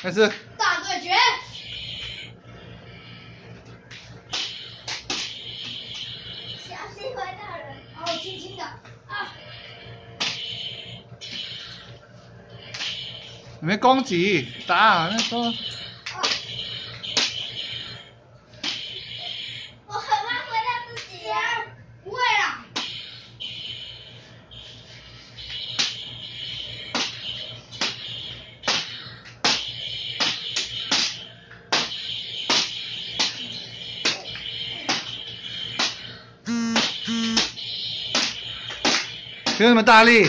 开始。大对决。小心回大人，哦，轻轻的啊。没攻击，打那说。我兄弟们，大力。